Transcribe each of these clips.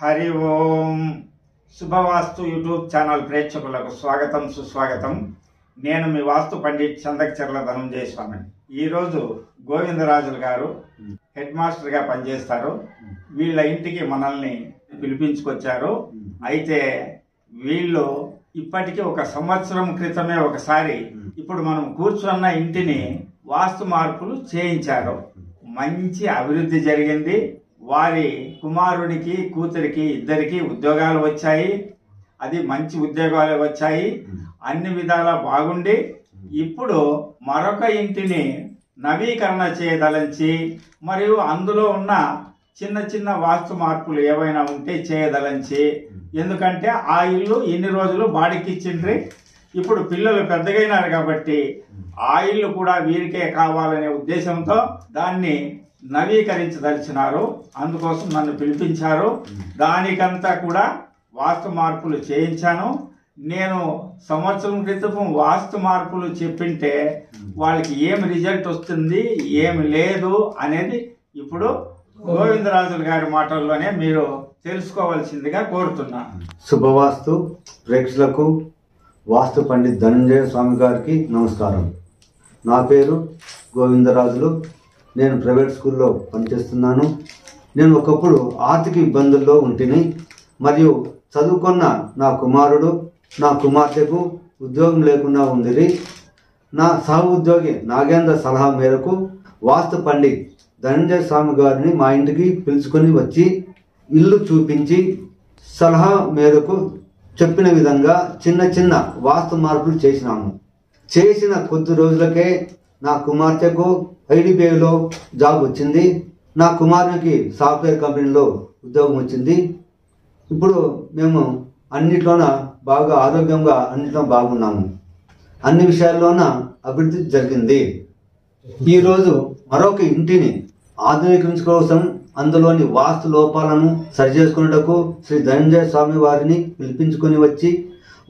హరి ఓం. శుభవాస్తు YouTube channel ప్రేక్షకులకు స్వాగతం సుస్వాగతం. నేను మీ వాస్తు పండిట్ చందకచర్ల ధనంజయ స్వామి ఈరోజు గోవిందరాజులు గారు హెడ్ మాస్టర్గా పనిచేస్తారు. వీళ్ళ ఇంటికి మనల్ని పిలిపించుకొచ్చారు. అయితే వీళ్ళు ఇప్పటికీ ఒక సంవత్సరం క్రితమే ఒకసారి ఇప్పుడు మనం కూర్చున్న ఇంటిని వాస్తు మార్పులు చేయించారు. మంచి అభివృద్ధి జరిగింది. వారి కుమారుడికి కూతురికి ఇద్దరికి ఉద్యోగాలు వచ్చాయి. అది మంచి ఉద్యోగాలు వచ్చాయి. అన్ని విధాలా బాగుండి ఇప్పుడు మరొక ఇంటిని నవీకరణ చేయదలంచి మరియు అందులో ఉన్న చిన్న చిన్న వాస్తు మార్పులు ఏవైనా ఉంటే చేయదలంచి ఎందుకంటే ఆ ఇల్లు ఇన్ని రోజులు బాడికిచ్చిండ్రి. ఇప్పుడు పిల్లలు పెద్దగైనారు కాబట్టి ఆ ఇల్లు కూడా వీరికే కావాలనే ఉద్దేశంతో దాన్ని నవీకరించదలిచినారు. అందుకోసం నన్ను పిలిపించారు. దానికంతా కూడా వాస్తు మార్పులు చేయించాను. నేను సంవత్సరం క్రితం వాస్తు మార్పులు చెప్పింటే వాళ్ళకి ఏమి రిజల్ట్ వస్తుంది ఏమి లేదు అనేది ఇప్పుడు గోవిందరాజులు గారి మాటల్లోనే మీరు తెలుసుకోవాల్సిందిగా కోరుతున్నా. శుభవాస్తు ప్రేక్షకులకు వాస్తు పండిత్ ధనంజయ స్వామి గారికి నమస్కారం. నా పేరు గోవిందరాజులు. నేను ప్రైవేట్ స్కూల్లో పనిచేస్తున్నాను. నేను ఒకప్పుడు ఆర్థిక ఇబ్బందుల్లో ఉంటిని మరియు చదువుకున్న నా కుమారుడు నా కుమార్తెకు ఉద్యోగం లేకుండా ఉందిరి. నా సహ ఉద్యోగి నాగేంద్ర సలహా మేరకు వాస్తు పండిత్ ధనంజయ స్వామి గారిని మా ఇంటికి పిలుచుకొని వచ్చి ఇల్లు చూపించి సలహా మేరకు చెప్పిన విధంగా చిన్న చిన్న వాస్తు మార్పులు చేసినాము. చేసిన కొద్ది రోజులకే నా కుమార్తెకు ఐడిబిఐలో జాబ్ వచ్చింది. నా కుమారునికి సాఫ్ట్వేర్ కంపెనీలో ఉద్యోగం వచ్చింది. ఇప్పుడు మేము అన్నిట్లోన బాగా ఆరోగ్యంగా అన్నిట్లో బాగున్నాము. అన్ని విషయాల్లోన అభివృద్ధి జరిగింది. ఈరోజు మరొక ఇంటిని ఆధునీకరించుకోసం అందులోని వాస్తు లోపాలను సరిచేసుకున్నటకు శ్రీ ధనంజయ స్వామి వారిని పిలిపించుకొని వచ్చి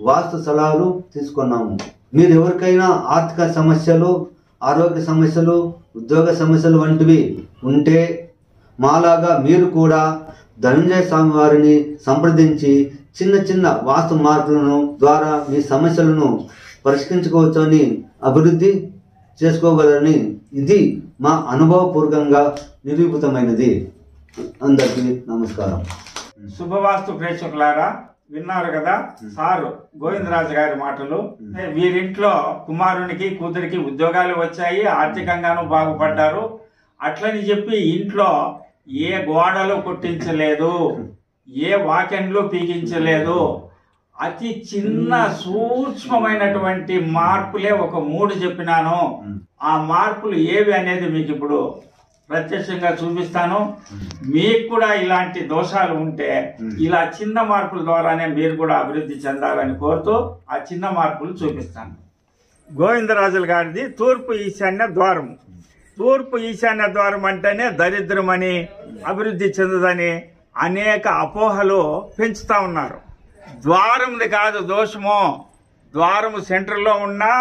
వాస్తు సలహాలు తీసుకున్నాము. మీరు ఎవరికైనా ఆర్థిక సమస్యలు ఆరోగ్య సమస్యలు ఉద్యోగ సమస్యలు వంటివి ఉంటే మాలాగా మీరు కూడా ధనంజయ స్వామి వారిని సంప్రదించి చిన్న చిన్న వాస్తు మార్పులను ద్వారా మీ సమస్యలను పరిష్కరించుకోవచ్చని అభివృద్ధి చేసుకోగలరని ఇది మా అనుభవపూర్వకంగా నిరూపితమైనది. అందరికీ నమస్కారం. శుభవాస్తు ప్రేక్షకులారా విన్నారు కదా? సారు గోవిందరాజు గారి మాటలు. వీరింట్లో కుమారునికి కూతురికి ఉద్యోగాలు వచ్చాయి ఆర్థికంగాను బాగుపడ్డారు. అట్లని చెప్పి ఇంట్లో ఏ గోడలు కొట్టించలేదు ఏ వాకెన్లు పీకించలేదు. అతి చిన్న సూక్ష్మమైనటువంటి మార్పులే ఒక మూడు చెప్పినాను. ఆ మార్పులు ఏవి అనేది మీకు ఇప్పుడు ప్రత్యక్షంగా చూపిస్తాను. మీకు కూడా ఇలాంటి దోషాలు ఉంటే ఇలా చిన్న మార్పుల ద్వారానే మీరు కూడా అభివృద్ధి చెందాలని కోరుతూ ఆ చిన్న మార్పులు చూపిస్తాను. గోవిందరాజుల గారిది తూర్పు ఈశాన్య ద్వారం. తూర్పు ఈశాన్య ద్వారం అంటేనే దరిద్రమని అభివృద్ధి చెందదని అనేక అపోహలు పెంచుతా ఉన్నారు. ద్వారంది కాదు దోషము. ద్వారము సెంటర్లో ఉన్నా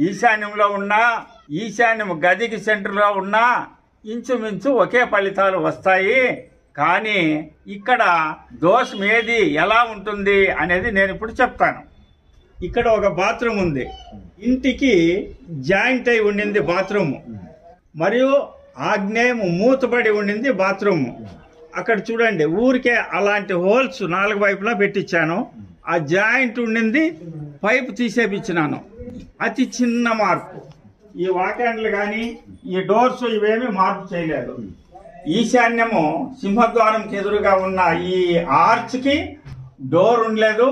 ఈశాన్యంలో ఉన్నా ఈశాన్యం గదికి సెంటర్లో ఉన్నా ఇంచుమించు ఒకే ఫలితాలు వస్తాయి. కానీ ఇక్కడ దోషం ఏది ఎలా ఉంటుంది అనేది నేను ఇప్పుడు చెప్తాను. ఇక్కడ ఒక బాత్రూమ్ ఉంది. ఇంటికి జాయింట్ అయి ఉండింది బాత్రూమ్. మరియు ఆగ్నేయం మూతబడి ఉండింది బాత్రూమ్. అక్కడ చూడండి ఊరికే అలాంటి హోల్స్ నాలుగు వైపులా పెట్టించాను ఆ జాయింట్ ఉండింది పైపు తీసేపిచ్చినాను. అతి చిన్న మార్పు. ఈ వాక్యాండ్లు కానీ ఈ డోర్స్ ఇవేమి మార్పు చేయలేదు. ఈశాన్యము సింహద్వారంకి ఎదురుగా ఉన్న ఈ ఆర్చ్కి డోర్ ఉండలేదు.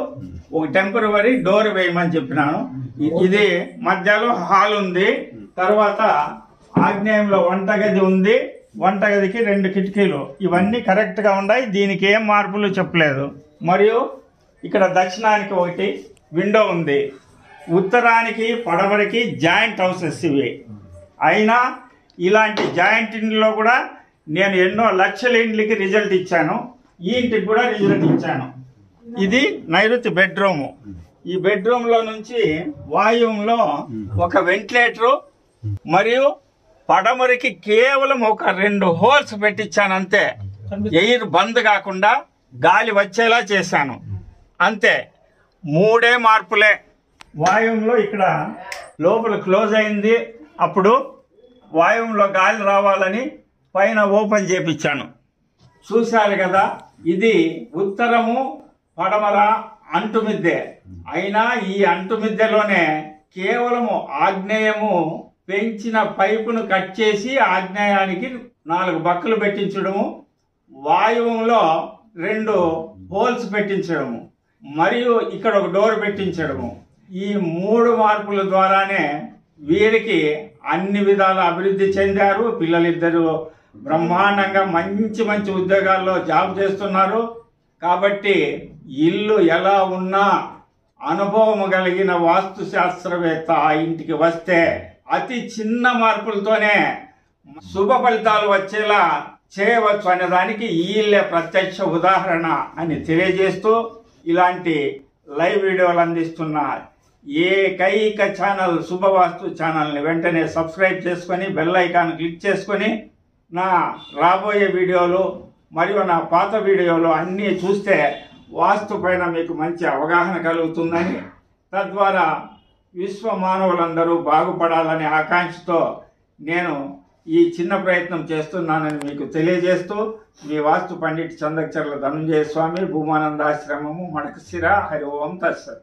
ఒక టెంపరవరీ డోర్ వేయమని చెప్పినాను. ఇది మధ్యలో హాల్ ఉంది. తర్వాత ఆగ్నేయంలో వంటగది ఉంది. వంటగదికి రెండు కిటికీలు. ఇవన్నీ కరెక్ట్గా ఉన్నాయి. దీనికి ఏం మార్పులు చెప్పలేదు. మరియు ఇక్కడ దక్షిణానికి ఒకటి విండో ఉంది. ఉత్తరానికి పడమరికి జాయింట్ హౌసెస్ ఇవి. అయినా ఇలాంటి జాయింట్ ఇండ్లో కూడా నేను ఎన్నో లక్షల ఇండ్లకి రిజల్ట్ ఇచ్చాను. ఈ ఇంటికి కూడా రిజల్ట్ ఇచ్చాను. ఇది నైరుతి బెడ్రూము. ఈ బెడ్రూమ్లో నుంచి వాయువులో ఒక వెంటిలేటరు మరియు పడమరికి కేవలం ఒక రెండు హోల్స్ పెట్టించాను అంతే. ఎయిర్ బంద్ కాకుండా గాలి వచ్చేలా చేశాను. అంతే. మూడే మార్పులే. వాయువులో ఇక్కడ లోపల క్లోజ్ అయింది. అప్పుడు వాయువులో గాలి రావాలని పైన ఓపెన్ చేపించాను. చూశారు కదా ఇది ఉత్తరము పడమర అంటుమిద్దె. అయినా ఈ అంటుమిద్దెలోనే కేవలము ఆగ్నేయము పెంచిన పైపును కట్ చేసి ఆగ్నేయానికి నాలుగు బక్కలు పెట్టించడము వాయువులో రెండు హోల్స్ పెట్టించడము మరియు ఇక్కడ ఒక డోర్ పెట్టించడము. ఈ మూడు మార్పుల ద్వారానే వీరికి అన్ని విధాల అభివృద్ధి చెందారు. పిల్లలిద్దరూ బ్రహ్మాండంగా మంచి మంచి ఉద్యోగాల్లో జాబ్ చేస్తున్నారు. కాబట్టి ఇల్లు ఎలా ఉన్నా అనుభవం కలిగిన వాస్తు శాస్త్రవేత్త ఆ ఇంటికి వస్తే అతి చిన్న మార్పులతోనే శుభ ఫలితాలు వచ్చేలా చేయవచ్చు అనే దానికి ఈ ప్రత్యక్ష ఉదాహరణ అని తెలియజేస్తూ ఇలాంటి లైవ్ వీడియోలు అందిస్తున్నారు ఏకైక ఛానల్ శుభవాస్తు ఛానల్ని వెంటనే సబ్స్క్రైబ్ చేసుకొని బెల్ ఐకాన్ క్లిక్ చేసుకొని నా రాబోయే వీడియోలు మరియు నా పాత వీడియోలు అన్నీ చూస్తే వాస్తు పైన మీకు మంచి అవగాహన కలుగుతుందని తద్వారా విశ్వ మానవులందరూ బాగుపడాలనే ఆకాంక్షతో నేను ఈ చిన్న ప్రయత్నం చేస్తున్నానని మీకు తెలియజేస్తూ మీ వాస్తు పండిట్ చందచర్ల ధనుంజయ స్వామి భూమానందాశ్రమము మడకశిర హరి ఓం తత్సత్.